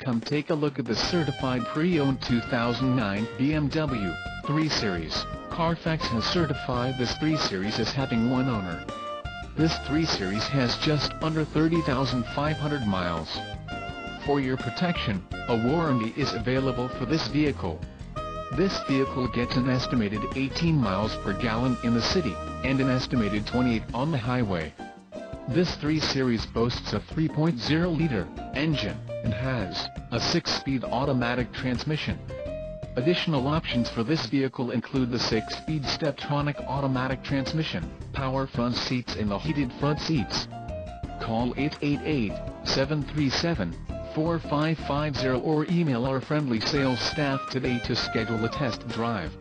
Come take a look at the certified pre-owned 2009 BMW 3 Series. Carfax has certified this 3 Series as having one owner. This 3 Series has just under 30,500 miles. For your protection, a warranty is available for this vehicle. This vehicle gets an estimated 18 miles per gallon in the city, and an estimated 28 on the highway. This 3 Series boasts a 3.0-liter engine, and has a 6-speed automatic transmission. Additional options for this vehicle include the 6-speed Steptronic automatic transmission, power front seats and the heated front seats. Call 888-737-4550 or email our friendly sales staff today to schedule a test drive.